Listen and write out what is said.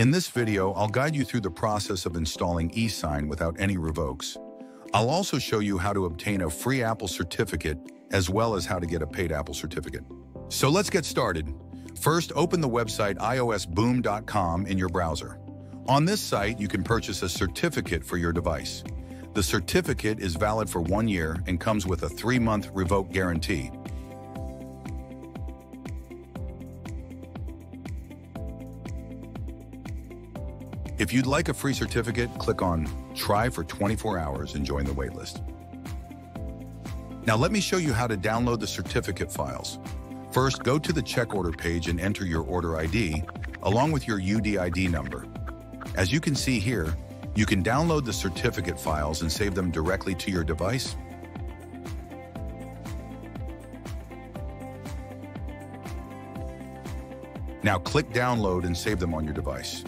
In this video, I'll guide you through the process of installing eSign without any revokes. I'll also show you how to obtain a free Apple certificate as well as how to get a paid Apple certificate. So let's get started. First, open the website iosboom.com in your browser. On this site, you can purchase a certificate for your device. The certificate is valid for one year and comes with a three-month revoke guarantee. If you'd like a free certificate, click on Try for 24 hours and join the waitlist. Now let me show you how to download the certificate files. First, go to the check order page and enter your order ID, along with your UDID number. As you can see here, you can download the certificate files and save them directly to your device. Now click download and save them on your device.